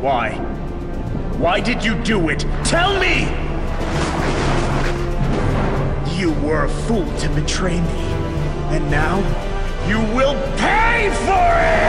Why? Why did you do it? Tell me! You were a fool to betray me. And now, you will pay for it!